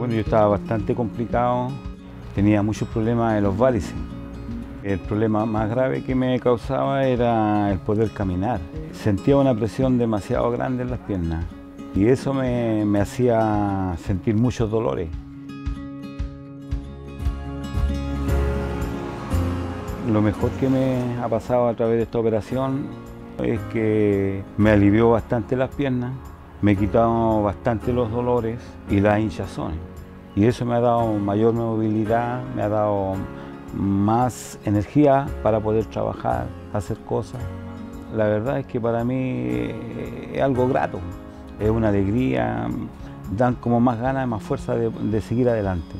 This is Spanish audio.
Bueno, yo estaba bastante complicado, tenía muchos problemas en los válices. El problema más grave que me causaba era el poder caminar. Sentía una presión demasiado grande en las piernas y eso me, me hacía sentir muchos dolores. Lo mejor que me ha pasado a través de esta operación es que me alivió bastante las piernas, me quitado bastante los dolores y las hinchazones. Y eso me ha dado mayor movilidad, me ha dado más energía para poder trabajar, hacer cosas. La verdad es que para mí es algo grato, es una alegría, dan como más ganas, más fuerza de, de seguir adelante.